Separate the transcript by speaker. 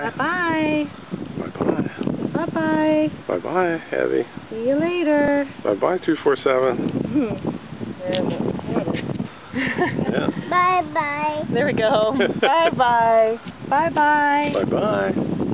Speaker 1: Bye-bye.
Speaker 2: Bye-bye.
Speaker 1: Bye-bye.
Speaker 2: Bye-bye, Heavy.
Speaker 1: See you later.
Speaker 2: Bye-bye, 247. Yeah.
Speaker 3: Bye bye.
Speaker 1: There we go. Bye-bye. Bye-bye.
Speaker 2: Bye-bye.